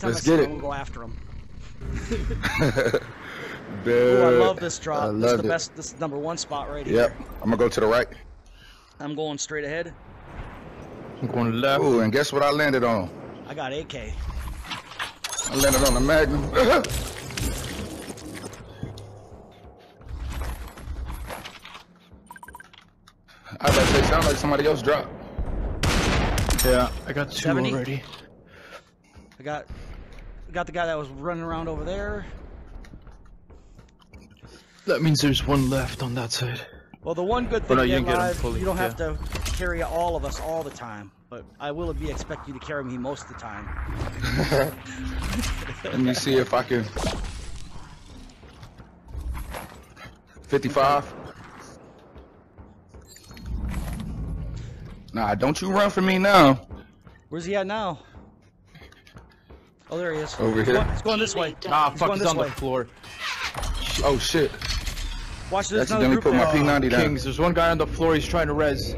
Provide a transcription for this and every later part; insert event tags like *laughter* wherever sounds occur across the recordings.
time Let's I see get him, it. We'll go after him. Dude, *laughs* Ooh, I love this drop. I this is the it. best. This is number one spot right here. Yep. I'm gonna go to the right. I'm going straight ahead. I'm going left. Ooh, and guess what I landed on? I got AK. I landed on the Magnum. *laughs* I bet they sound like somebody else dropped. Yeah, I got two 70? already. I got, I got the guy that was running around over there. That means there's one left on that side. Well, the one good thing no, you get Live, fully, you don't have to carry all of us all the time. But I will be expect you to carry me most of the time. *laughs* Let me see if I can. 55. Nah, don't you run from me now. Where's he at now? Oh, there he is. Over He's here. going, he's going this way. Ah, He's fuck, he's on way. the floor. Oh shit. Watch, this. another Accidentally group put my. P90 down. Kings, there's one guy on the floor, he's trying to res.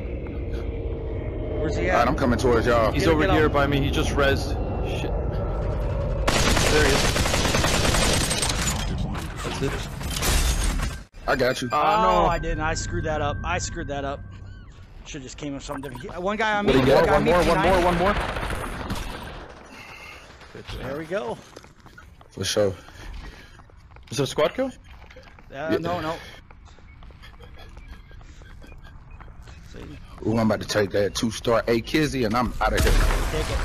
Where's he at? Alright, I'm coming towards y'all. He's Get- over get here out. by me, he just res. Shit. There he is. That's it. I got you. Oh, Ah, no. I didn't. I screwed that up. I screwed that up. Should just came with something different. One guy on me. What do One got? guy on One more, one more, one more. There we go. For sure. Is it a squad kill? Uh, No, no. See, Ooh, I'm about to take that two star A Kizzy and I'm out of here. take it.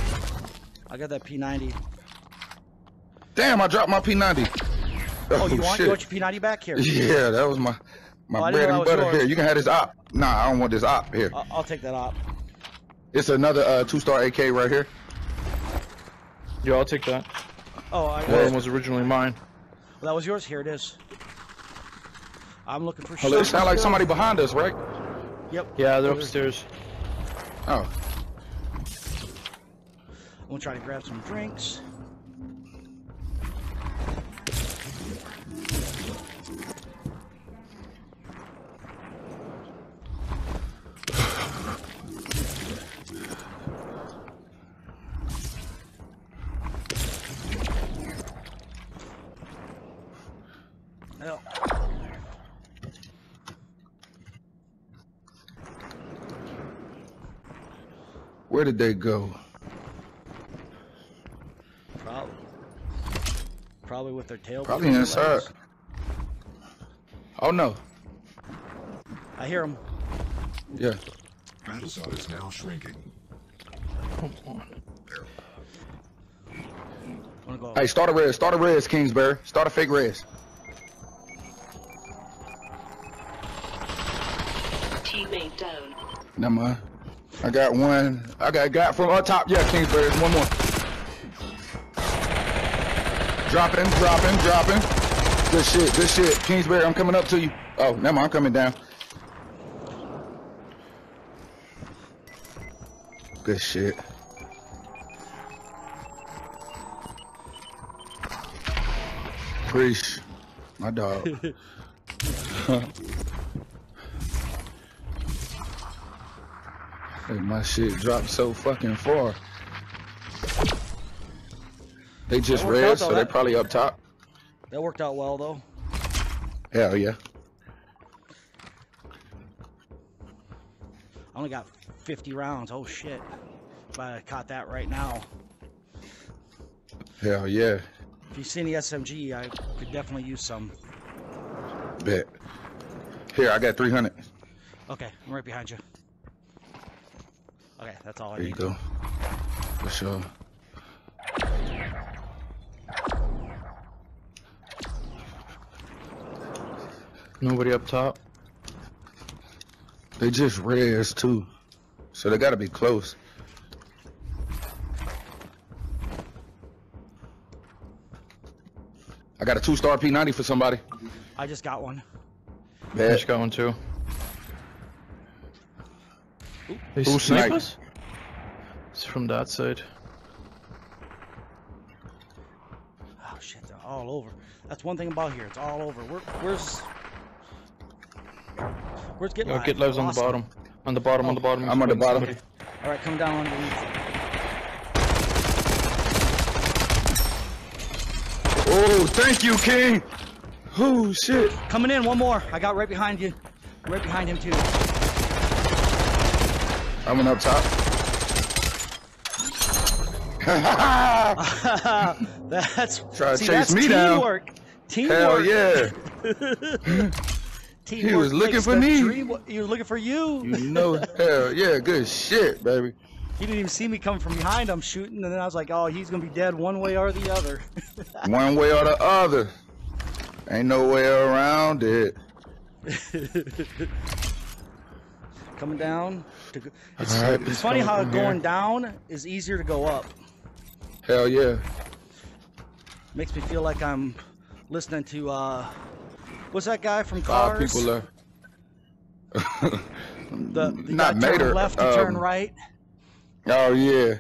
I got that P90. Damn, I dropped my P90. Oh, you want shit. you want your P90 back here? Yeah, that was my my Oh, bread and butter. yours. Here, you can have this op. Nah, I don't want this op here. I'll, I'll take that op. It's another uh, two star AK right here. Yeah, I'll take that. Oh, I, That well, one was originally mine. Well, that was yours. Here it is. I'm looking for. Oh, Hello, it sound like somebody behind us, right? Yep. Yeah, they're Over- upstairs. Oh, I'm gonna try to grab some drinks. Where did they go? probably. Probably with their tail. Probably between their inside. legs. Oh no. I hear them. Yeah. Battlestar is now shrinking. Come on. Wanna go? Hey, start a res. Start a res, Kingsbury. Start a fake res. Teammate down. Never mind. I got one. I got got from up top. Yeah, Kingsbury. One more. Dropping, dropping, dropping. Good shit, good shit. Kingsbury, I'm coming up to you. Oh, never mind. I'm coming down. Good shit. Preach. My dog. *laughs* Hey, my shit dropped so fucking far. They just out, red, though. so they That- probably up top. That worked out well though. Hell yeah. I only got 50 rounds. Oh shit. If I caught that right now. Hell yeah. If you see any SMG, I could definitely use some. Bet. Here, I got 300. Okay, I'm right behind you. Okay, that's all I There you go. For sure. Nobody up top. They just res too. So they gotta be close. I got a two star P90 for somebody. I just got one. I Bet. just got one too. They Who snipe us? It's from that side. Oh shit, they're all over. That's one thing about here. It's all over. Where, where's Where's Get Yo, Live? get lives on the bottom. On the bottom, on the bottom. I'm on the bottom. All right, come down underneath. Oh, thank you, King. Oh shit. Coming in, one more. I got right behind you. Right behind him too. I went up top. that's *laughs* Try to see, chase that's me down. teamwork. Teamwork. Hell yeah. Teamwork *laughs* he was looking for me. dream He was looking for you. You know, hell yeah, good shit, baby. *laughs* He didn't even see me coming from behind. I'm shooting, and then I was like, "Oh, he's gonna be dead one way or the other." One way or the other. Ain't no way around it. Coming down. To go- it's, Alright, it's funny how going here. down is easier to go up. Hell yeah. Makes me feel like I'm listening to uh, what's that guy from Five Cars? people left. The, the *laughs* Not Mater, left to turn um, right. Oh yeah.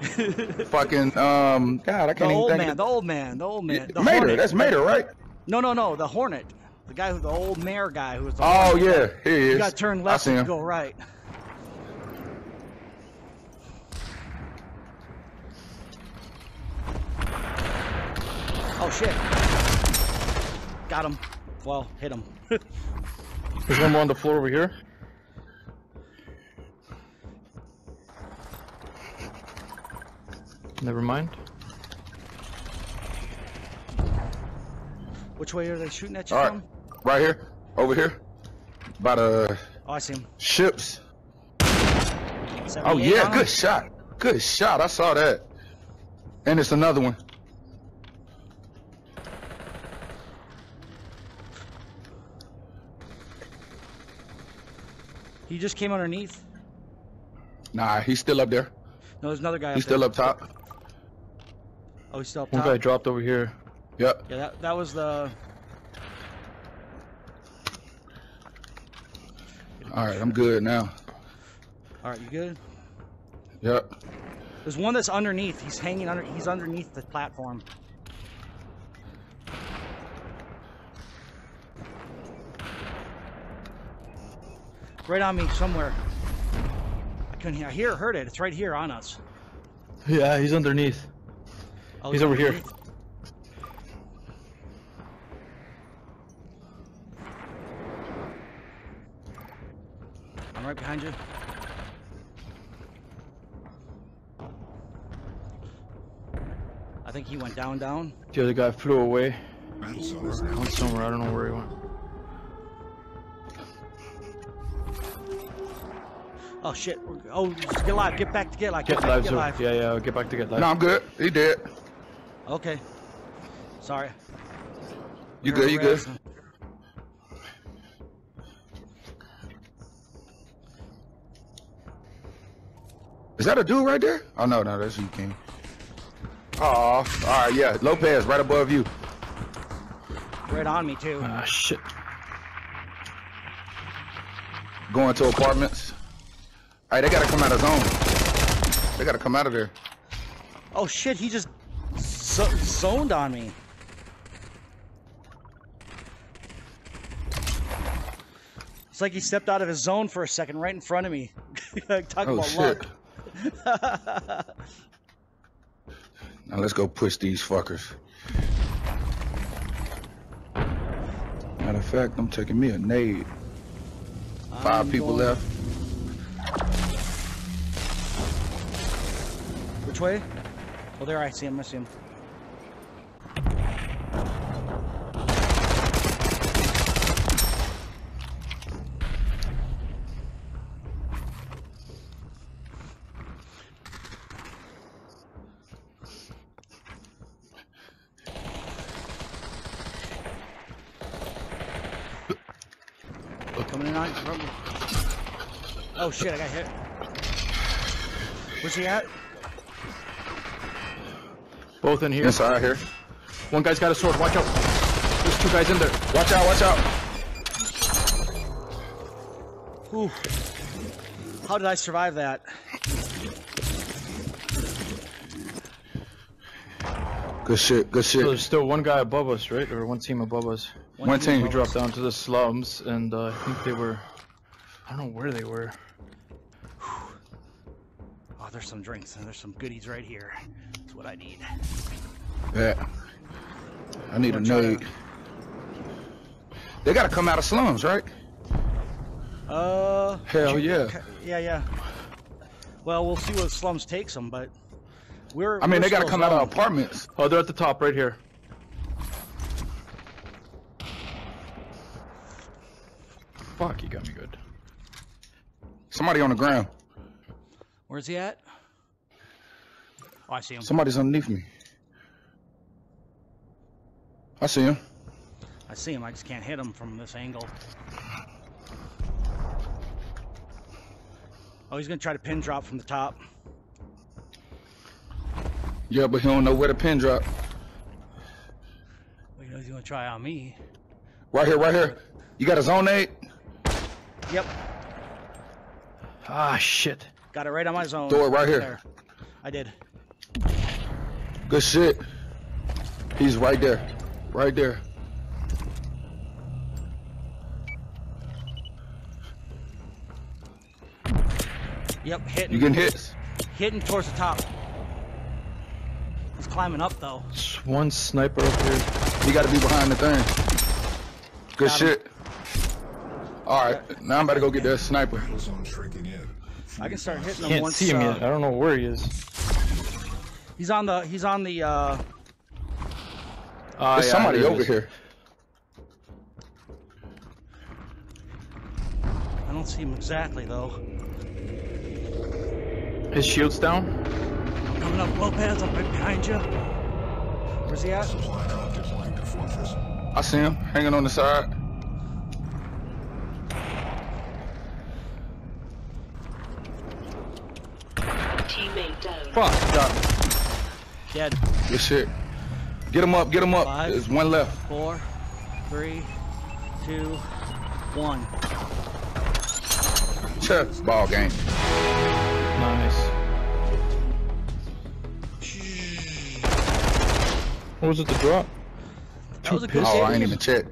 *laughs* Fucking um God, I can't even old think man, of the old man, the old man. The old man. Mater, Hornet. that's Mater, right? No, no, no, the Hornet. The guy who, the old mayor guy who was the Oh Hornet. yeah, he is. You got to turn left and go right. Oh shit. Got him. Well, hit him. *laughs* There's one more on the floor over here. Never mind. Which way are they shooting at you All right, from? right here, over here, by the Oh, I see him. ships. Oh yeah, on him? good shot, good shot. I saw that. And it's another one. He just came underneath. Nah, he's still up there. No, there's another guy He's up there. still up top. Oh, he's still up One top. guy dropped over here. Yep. Yeah, that, that was the. All right, I'm good now. All right, you good? Yep. There's one that's underneath. He's hanging under. He's underneath the platform. Right on me somewhere. I couldn't hear. I hear, heard it. It's right here on us. Yeah, he's underneath. Oh, He's over here. underneath. I'm right behind you. I think he went down, down. The other guy flew away. Battle zone Went somewhere. I don't know where he went. Oh shit! We're- Oh, get live! Get back to get live! Get back live, get live! Yeah, yeah. Get back to get live. No, I'm good. He dead. Okay. Sorry. You good? You good? Is that a dude right there? Oh no, no, that's you, King. Oh, all right, yeah. Lopez, right above you. Right on me too. Ah, shit. Going to apartments. Hey, they gotta come out of zone. They gotta come out of there. Oh shit! He just zo- zoned on me. It's like he stepped out of his zone for a second, right in front of me. *laughs* Talk Oh about shit. luck. *laughs* Now let's go push these fuckers. Matter of fact, I'm taking me a nade. 5 I'm people going- left. Which way? Oh, there I see him. I see him. Oh shit! I got hit. Where's he at? Both in here. Inside here. One guy's got a sword. Watch out. There's two guys in there. Watch out, watch out. Whew. How did I survive that? Good shit, good So shit. there's still one guy above us, right? Or one team above us. One team. We dropped down to the slums, and uh, I think they were. I don't know where they were. Oh, there's some drinks and there's some goodies right here. That's what I need. Yeah. I need a Wanna try nade. to- They gotta come out of slums, right? Uh. Hell yeah. Yeah, yeah. Well, we'll see where slums takes them, but we're. I mean, we're they gotta come out of apartments. Oh, they're at the top right here. Fuck, you got me good. Somebody on the ground. Where's he at? Oh, I see him. Somebody's underneath me. I see him. I see him. I just can't hit him from this angle. Oh, he's gonna try to pin drop from the top. Yeah, but he don't know where to pin drop. Well, he knows he's gonna try on me. Right here, right here. You got a zone eight? Yep, Ah, shit. got it right on my zone. Throw it right here. There. I did. Good shit. He's right there. Right there. Yep, hitting. You getting hits? hitting towards the top. He's climbing up though. Just one sniper up here. You gotta be behind the thing. Good Got him. shit. Alright, now I'm about to go get that sniper. Battle zone shrinking in. I can start hitting him Can't once. see him uh, yet. I don't know where he is. He's on the. He's on the. uh Ah, There's yeah, somebody over is. here. I don't see him exactly though. His shield's down. I'm coming up, Lopez. I'm right behind you. Where's he at? Supply drop deploying to fortress. I see him hanging on the side. Teammate down. Fuck, got me. Dead. Good shit. Get him up, get him up. Five. There's one left. Four, three, two, one. Check. Ball game. Nice. What was it to drop? That was a good Oh, I hit. ain't even check.